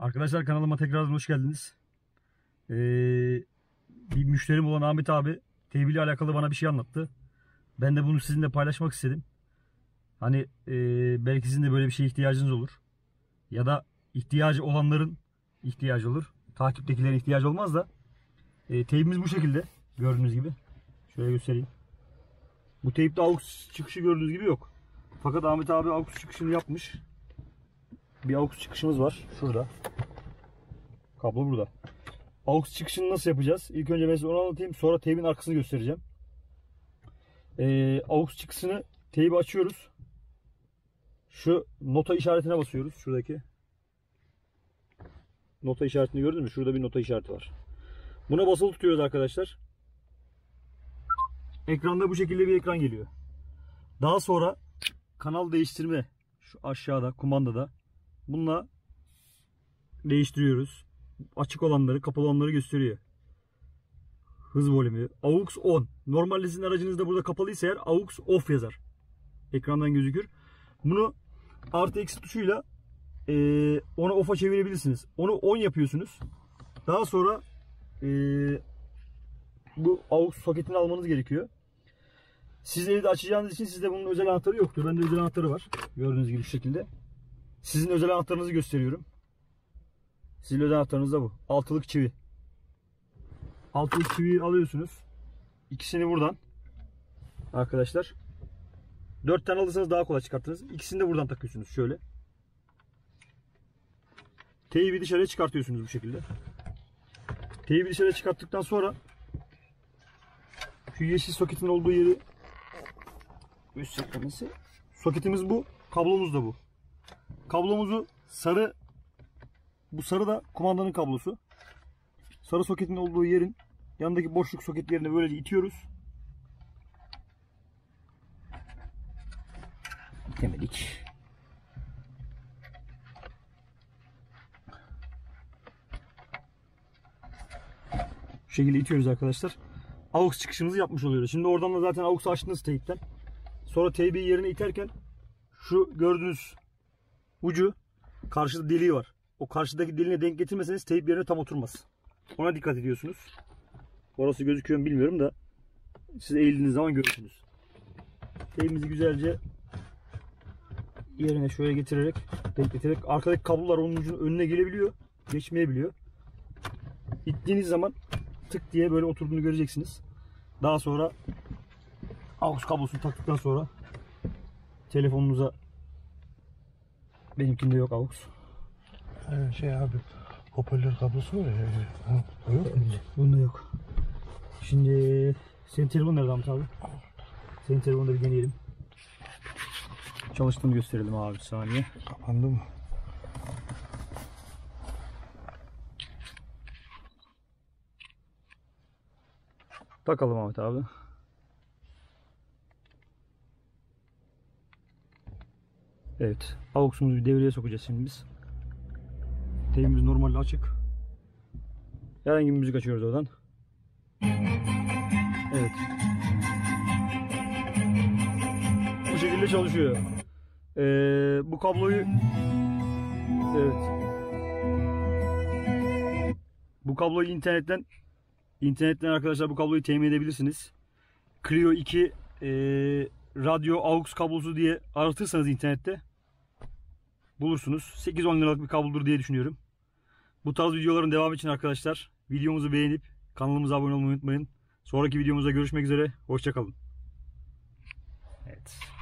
Arkadaşlar kanalıma tekrardan hoş geldiniz. Ee, bir müşterim olan Ahmet abi teybi ile alakalı bana bir şey anlattı. Ben de bunu sizinle paylaşmak istedim. Hani e, belki sizin de böyle bir şeye ihtiyacınız olur. Ya da ihtiyacı olanların ihtiyacı olur. Takiptekilerin ihtiyacı olmaz da. E, teybimiz bu şekilde. Gördüğünüz gibi. Şöyle göstereyim. Bu teypte AUX çıkışı gördüğünüz gibi yok. Fakat Ahmet abi AUX çıkışını yapmış. Bir AUX çıkışımız var. Şurada. Kablo burada. AUX çıkışını nasıl yapacağız? İlk önce ben size onu anlatayım. Sonra teybin arkasını göstereceğim. Ee, AUX çıkışını teybi açıyoruz. Şu nota işaretine basıyoruz. Şuradaki. Nota işaretini gördünüz mü? Şurada bir nota işareti var. Buna basılı tutuyoruz arkadaşlar. Ekranda bu şekilde bir ekran geliyor. Daha sonra kanal değiştirme şu aşağıda kumandada bununla değiştiriyoruz. Açık olanları, kapalı olanları gösteriyor. Hız volümü. AUX on. Normalde sizin aracınızda burada kapalıysa eğer AUX off yazar. Ekrandan gözükür. Bunu artı eksi tuşuyla e, onu off'a çevirebilirsiniz. Onu on yapıyorsunuz. Daha sonra e, bu AUX soketini almanız gerekiyor. Siz evde açacağınız için sizde bunun özel anahtarı yoktur. Bende özel anahtarı var. Gördüğünüz gibi şu şekilde. Sizin özel anahtarınızı gösteriyorum. Sizin özel anahtarınız da bu. Altılık çivi. Altılık çiviyi alıyorsunuz. İkisini buradan. Arkadaşlar. Dört tane alırsanız daha kolay çıkartırız. İkisini de buradan takıyorsunuz şöyle. Teybi dışarıya çıkartıyorsunuz bu şekilde. Teybi dışarıya çıkarttıktan sonra şu yeşil soketin olduğu yeri göstermesi. Soketimiz bu. Kablomuz da bu. Kablomuzu sarı bu sarı da kumandanın kablosu. Sarı soketin olduğu yerin yanındaki boşluk soket yerine böylece itiyoruz. İtemedik. Bu şekilde itiyoruz arkadaşlar. AUX çıkışımızı yapmış oluyoruz. Şimdi oradan da zaten AUX'u açtınız teypten. Sonra teybi yerine iterken şu gördüğünüz ucu karşıda deliği var. O karşıdaki deliğine denk getirmeseniz teyp yerine tam oturmaz. Ona dikkat ediyorsunuz. Orası gözüküyor mu bilmiyorum da siz eğildiğiniz zaman görürsünüz. Teypimizi güzelce yerine şöyle getirerek denk getirerek arkadaki kablolar onun ucunun önüne gelebiliyor. Geçmeyebiliyor. İttiğiniz zaman tık diye böyle oturduğunu göreceksiniz. Daha sonra AUX kablosunu taktıktan sonra telefonunuza benimkinde yok AUX. Şey abi hoparlör kablosu var ya. Ha, o yok mu? Bunda yok. Şimdi senin telefon nerede Ahmet abi? Senin telefonu da bir deneyelim. Çalıştığını gösterelim abi bir saniye. Kapandı mı? Takalım Ahmet abi. Evet. AUX'umuzu bir devreye sokacağız şimdi biz. Teyimiz normalde açık. Herhangi bir müzik açıyoruz oradan. Evet. Bu şekilde çalışıyor. Ee, bu kabloyu Evet. Bu kabloyu internetten internetten arkadaşlar bu kabloyu temin edebilirsiniz. Clio 2 e, radyo aux kablosu diye aratırsanız internette bulursunuz. 8-10 liralık bir kablodur diye düşünüyorum. Bu tarz videoların devamı için arkadaşlar videomuzu beğenip kanalımıza abone olmayı unutmayın. Sonraki videomuzda görüşmek üzere. Hoşçakalın. Evet.